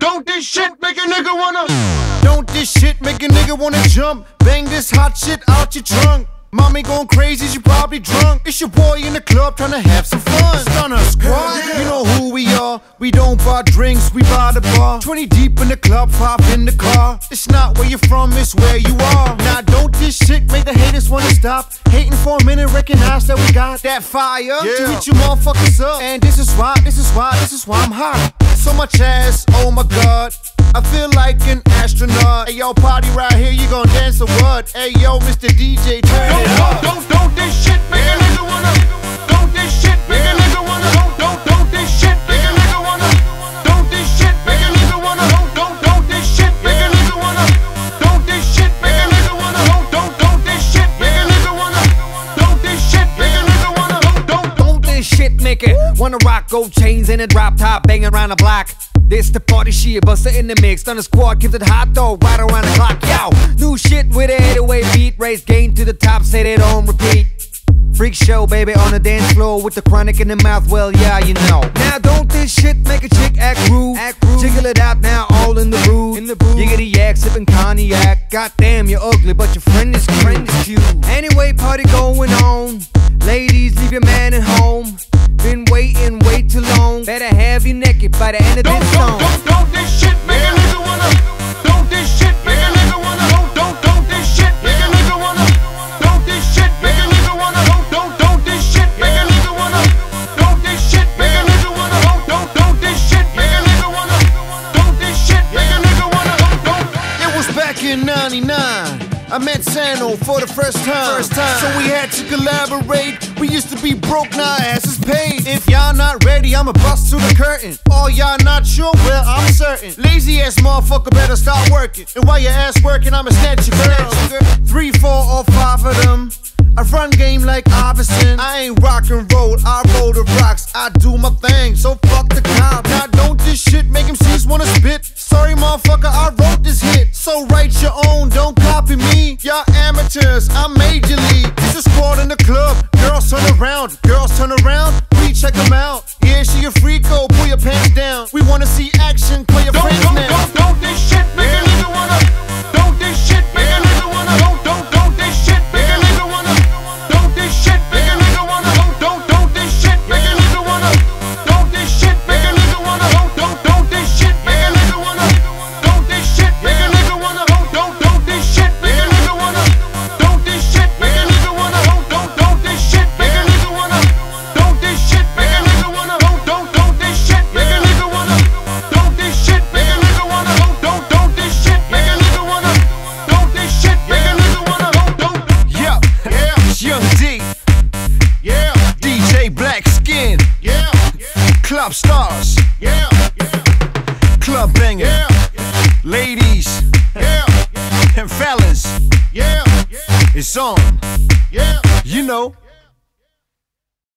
Don't this shit make a nigga wanna? Don't this shit make a nigga wanna jump? Bang this hot shit out your trunk. Mommy going crazy, she probably drunk. It's your boy in the club trying to have some fun. Stunner squad, you know who we are. We don't buy drinks, we buy the bar. 20 deep in the club, pop in the car. It's not where you're from, it's where you are. Now don't this shit make the haters wanna stop? Hating for a minute, recognize that we got that fire Yeah. to hit you motherfuckers up. And this is why, this is why, this is why I'm hot. So much ass, oh my god. I feel like an astronaut. Hey yo, party right here, you gon' dance or what? Hey yo, Mr. DJ, turn Don't, it up. don't, don't wanna rock gold chains in a drop top, banging around the block. This the party shit, buster in the mix. Thunder squad keeps it hot though, right around the clock. Yo, new shit with a 808 beat, raise gain to the top, set it on repeat. Freak show, baby, on the dance floor with the chronic in the mouth. Well, yeah, you know. Now, don't this shit make a chick act rude? Act rude. Jiggle it out now, all in the booth. In the booth. Yiggity yak, sipping cognac. Goddamn, you're ugly, but your friend is cute. Friend is cute. Anyway, party going on. Ladies, leave your man by the end of Don't, this don't, don't, don't this shit make a nigga wanna? Don't this shit make a nigga wanna? Don't, don't, don't this shit make a nigga wanna? Don't this shit make a nigga wanna? Don't, don't, don't this shit make a nigga wanna? Don't this shit make a nigga wanna? Don't, don't, don't this shit make a nigga wanna? Don't this shit make a nigga wanna? Don't, don't. It was back in 99. I met Sano for the first time. First time. So we had to collaborate. We used to be broke, now ass is paid. If ready, I'ma bust to the curtain. All y'all not sure, well, I'm certain. Lazy ass motherfucker better start working. And while your ass working, I'ma snatch your girl. Three, four, or five of them. I run game like Iverson. I ain't rock and roll, I roll the rocks. I do my thing, so fuck the cop. Now don't this shit make him cease wanna spit. Sorry, motherfucker, I wrote this hit. So write your own, don't copy me. Y'all amateurs, I'm major league. This is squad in the club. Girls turn around, girls turn around. We check them out. Yeah, she a freako, oh, pull your pants down. We wanna see action, play your friends now. Clubstarz, yeah, yeah, Club Banger, yeah, ladies. Yeah, and fellas. yeah, It's on, yeah. you know.